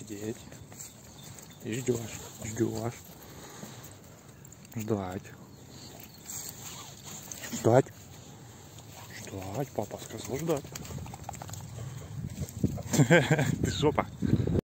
сидеть. И ждешь, ждешь. Ждать. Ждать. Ждать, папа сказал ждать. Ты жопа.